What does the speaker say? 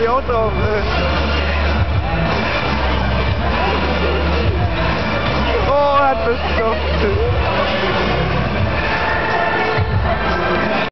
vi otro. Åh, oh, han bestod.